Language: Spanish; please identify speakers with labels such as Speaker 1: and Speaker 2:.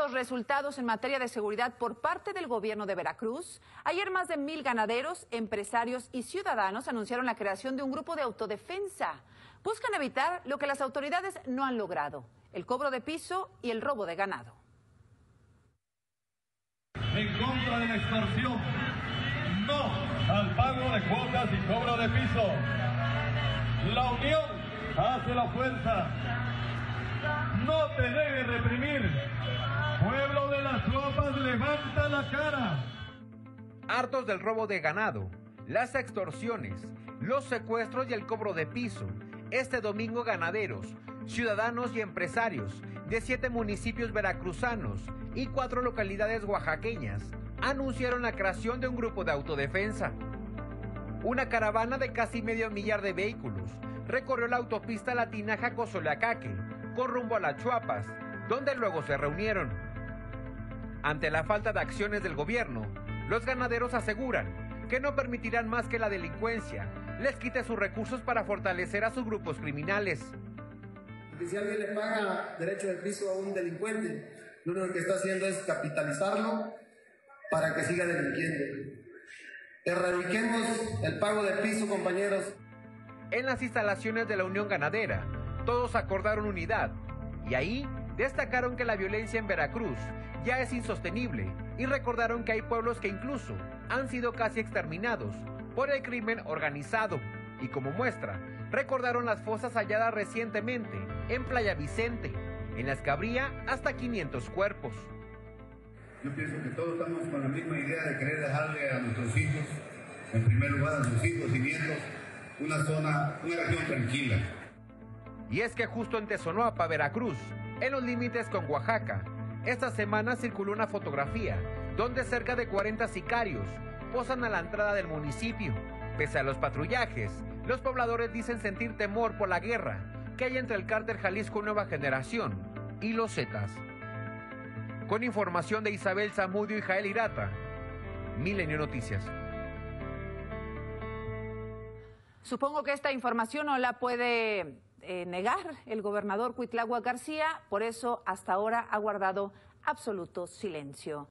Speaker 1: los resultados en materia de seguridad por parte del gobierno de Veracruz, ayer más de mil ganaderos, empresarios y ciudadanos anunciaron la creación de un grupo de autodefensa. Buscan evitar lo que las autoridades no han logrado, el cobro de piso y el robo de ganado.
Speaker 2: En contra de la extorsión, no al pago de cuotas y cobro de piso. La unión hace la fuerza. No te levanta la cara.
Speaker 3: Hartos del robo de ganado, las extorsiones, los secuestros y el cobro de piso, este domingo ganaderos, ciudadanos y empresarios de siete municipios veracruzanos y cuatro localidades oaxaqueñas anunciaron la creación de un grupo de autodefensa. Una caravana de casi medio millar de vehículos recorrió la autopista latina Jacosoleacaque con rumbo a las Chuapas, donde luego se reunieron. Ante la falta de acciones del gobierno, los ganaderos aseguran que no permitirán más que la delincuencia les quite sus recursos para fortalecer a sus grupos criminales.
Speaker 4: Si alguien le paga derecho de piso a un delincuente, lo único que está haciendo es capitalizarlo para que siga delinquiendo. Erradiquemos el pago de piso, compañeros.
Speaker 3: En las instalaciones de la Unión Ganadera, todos acordaron unidad y ahí destacaron que la violencia en Veracruz ya es insostenible y recordaron que hay pueblos que incluso han sido casi exterminados por el crimen organizado. Y como muestra, recordaron las fosas halladas recientemente en Playa Vicente, en las que habría hasta 500 cuerpos.
Speaker 5: Yo pienso que todos estamos con la misma idea de querer dejarle a nuestros hijos, en primer lugar a sus hijos y nietos, una zona, una región tranquila.
Speaker 3: Y es que justo en Tezonoapa, Veracruz, en los límites con Oaxaca, esta semana circuló una fotografía donde cerca de 40 sicarios posan a la entrada del municipio. Pese a los patrullajes, los pobladores dicen sentir temor por la guerra que hay entre el cártel Jalisco Nueva Generación y los Zetas. Con información de Isabel Zamudio y Jael Irata, Milenio Noticias.
Speaker 1: Supongo que esta información no la puede eh, negar el gobernador Cuitlagua García, por eso hasta ahora ha guardado absoluto silencio.